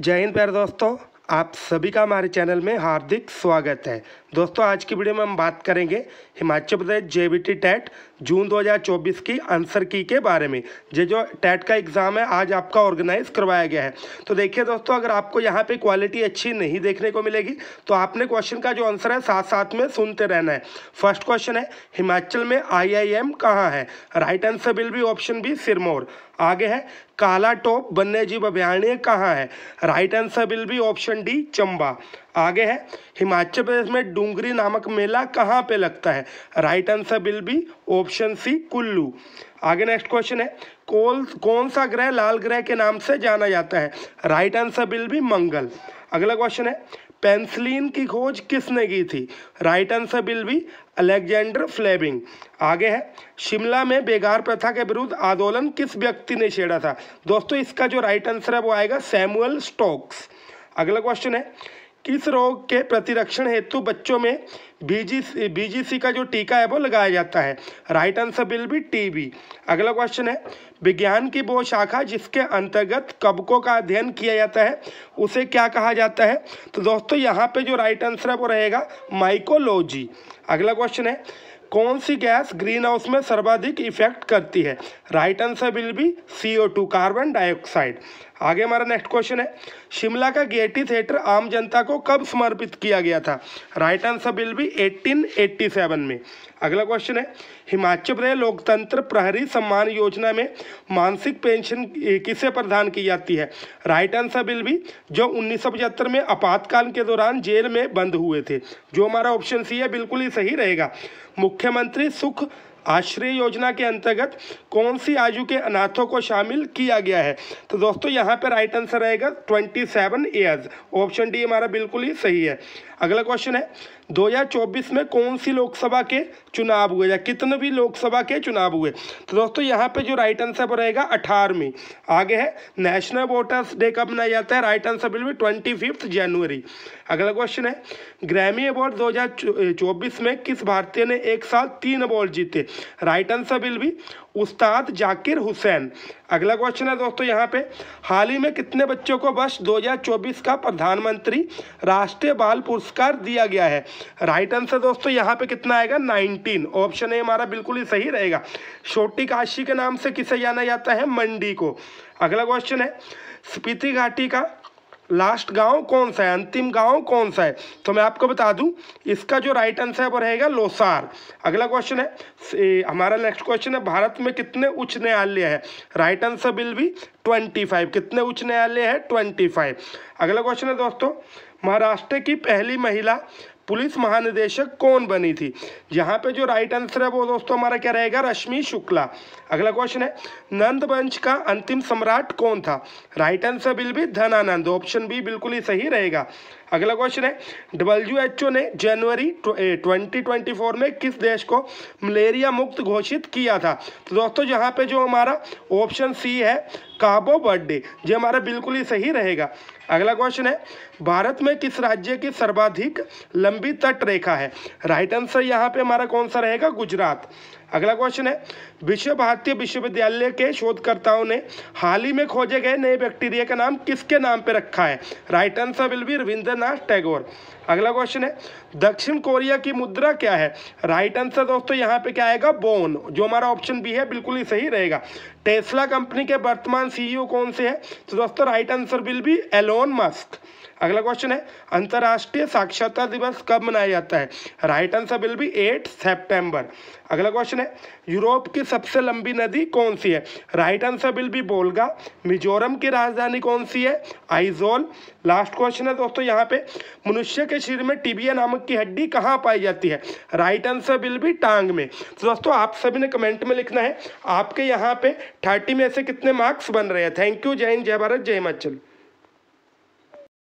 जय हिंद प्यारे दोस्तों आप सभी का हमारे चैनल में हार्दिक स्वागत है। दोस्तों, आज की वीडियो में हम बात करेंगे Himachal Pradesh JBT TET June 2024 की आंसर की के बारे में। ये जो टेट का एग्ज़ाम है, आज आपका ऑर्गेनाइज करवाया गया है। तो देखिए दोस्तों, अगर आपको यहाँ पे क्वालिटी अच्छी नहीं देखने को मिलेगी तो आपने क्वेश्चन का जो आंसर है साथ साथ में सुनते रहना है। फ़र्स्ट क्वेश्चन है, हिमाचल में आई आई एम कहाँ है? Right answer will be option B, Sirmaur. आगे है, काला टॉप वन्य जीव अभ्यारण्य कहाँ है? Right answer will be option D Chamba. आगे है, हिमाचल प्रदेश में डूंगरी नामक मेला कहाँ पे लगता है? Right answer will be option C Kullu. आगे नेक्स्ट क्वेश्चन है, कौन कौन सा ग्रह लाल ग्रह के नाम से जाना जाता है? Right answer will be Mangal. अगला क्वेश्चन है, पेंसिलिन की खोज किसने की थी? Right answer will be Alexander Fleming आगे है, शिमला में बेगार प्रथा के विरुद्ध आंदोलन किस व्यक्ति ने छेड़ा था? दोस्तों, इसका जो राइट आंसर है वो आएगा सैमुअल स्टोक्स अगला क्वेश्चन है, किस रोग के प्रतिरक्षण हेतु बच्चों में बीजी बीजीसी का जो टीका है वो लगाया जाता है? Right answer will be TB अगला क्वेश्चन है, विज्ञान की वो शाखा जिसके अंतर्गत कबकों का अध्ययन किया जाता है, उसे क्या कहा जाता है? तो दोस्तों, यहाँ पे जो राइट आंसर है वो रहेगा माइकोलॉजी अगला क्वेश्चन है, कौन सी गैस ग्रीन हाउस में सर्वाधिक इफ़ेक्ट करती है? Right answer will be two carbon dioxide आगे हमारा नेक्स्ट क्वेश्चन है। शिमला का गेटी थिएटर आम जनता को कब समर्पित किया गया था? राइट आंसर विल बी 1887 में। अगला क्वेश्चन है, हिमाचल प्रदेश लोकतंत्र प्रहरी सम्मान योजना में मानसिक पेंशन किसे प्रदान की जाती है? राइट आंसर बिल भी जो उन्नीस सौ पचहत्तर में आपातकाल के दौरान जेल में बंद हुए थे। जो हमारा ऑप्शन सी है, बिल्कुल ही सही रहेगा। मुख्यमंत्री सुख आश्रय योजना के अंतर्गत कौन सी आयु के अनाथों को शामिल किया गया है? तो दोस्तों, यहाँ पे राइट आंसर रहेगा twenty seven years option D हमारा बिल्कुल ही सही है। अगला क्वेश्चन है 2024 में कौन सी लोकसभा के चुनाव हुए या कितने भी लोकसभा के चुनाव हुए? तो दोस्तों, यहाँ पे जो राइट आंसर रहेगा अठारहवीं। आगे है नेशनल वोटर्स डे कब मनाया जाता है? Right answer will be twenty fifth January अगला क्वेश्चन है ग्रैमी अवार्ड 2024 में किस भारतीय ने एक साल तीन अवार्ड जीते? राइट आंसर बिल भी उस्ताद जाकिर हुसैन। अगला क्वेश्चन है दोस्तों यहाँ पे, हाल ही में कितने बच्चों को वर्ष 2024 का प्रधानमंत्री राष्ट्रीय बाल पुरस्कार दिया गया है? राइट आंसर दोस्तों यहाँ पे कितना आएगा? 19 ऑप्शन ए हमारा बिल्कुल ही सही रहेगा। छोटी काशी के नाम से किसे जाना जाता है? मंडी को। अगला क्वेश्चन है, स्पीति घाटी का लास्ट गाँव कौन सा है? अंतिम गाँव कौन सा है? तो मैं आपको बता दूँ, इसका जो राइट आंसर है वो रहेगा लोसार। अगला क्वेश्चन है हमारा नेक्स्ट क्वेश्चन है, भारत में कितने उच्च न्यायालय है? Right answer will be twenty five कितने उच्च न्यायालय है? ट्वेंटी फाइव अगला क्वेश्चन है दोस्तों, महाराष्ट्र की पहली महिला पुलिस महानिदेशक कौन बनी थी? यहाँ पे जो राइट आंसर है वो दोस्तों हमारा क्या रहेगा? रश्मि शुक्ला। अगला क्वेश्चन है, नंद वंश का अंतिम सम्राट कौन था? राइट आंसर बिल भी धनानंद। ऑप्शन बी बिल्कुल ही सही रहेगा। अगला क्वेश्चन है डब्ल्यू एच ओ ने जनवरी ट्वेंटी ट्वेंटी फोर में किस देश को मलेरिया मुक्त घोषित किया था? तो दोस्तों यहाँ पे जो हमारा ऑप्शन सी है काबो बर्थडे जो हमारा बिल्कुल ही सही रहेगा। अगला क्वेश्चन है, भारत में किस राज्य की सर्वाधिक लंबी तट रेखा है? राइट आंसर यहाँ पे हमारा कौन सा रहेगा? गुजरात। अगला क्वेश्चन है। विश्व भारतीय विश्वविद्यालय के शोधकर्ताओं ने हाल ही में खोजे गए नए बैक्टीरिया का नाम किसके नाम पर रखा है? Right answer will be Rabindranath Tagore. अगला क्वेश्चन है, दक्षिण कोरिया की मुद्रा क्या है? राइट आंसर दोस्तों, यहाँ पे क्या आएगा? बोन जो हमारा ऑप्शन बी है, बिल्कुल ही सही रहेगा। टेस्ला कंपनी के वर्तमान सीईओ कौन से है? तो दोस्तों right answer will be Elon Musk अगला क्वेश्चन है, अंतर्राष्ट्रीय साक्षरता दिवस कब मनाया जाता है? Right answer will be eight September अगला क्वेश्चन है, यूरोप की सबसे लंबी नदी कौन सी है? Right answer will be Volga. Mizoram की राजधानी कौन सी है? आइजोल लास्ट क्वेश्चन है दोस्तों यहाँ पे। मनुष्य के शरीर में टिबिया नामक की हड्डी कहाँ पाई जाती है? राइट आंसर विल बी टांग में। तो दोस्तों आप सभी ने कमेंट में लिखना है। आपके यहाँ पे थर्टी में से कितने मार्क्स बन रहे हैं? थैंक यू जय हिंद, जय भारत, जय हिमाचल।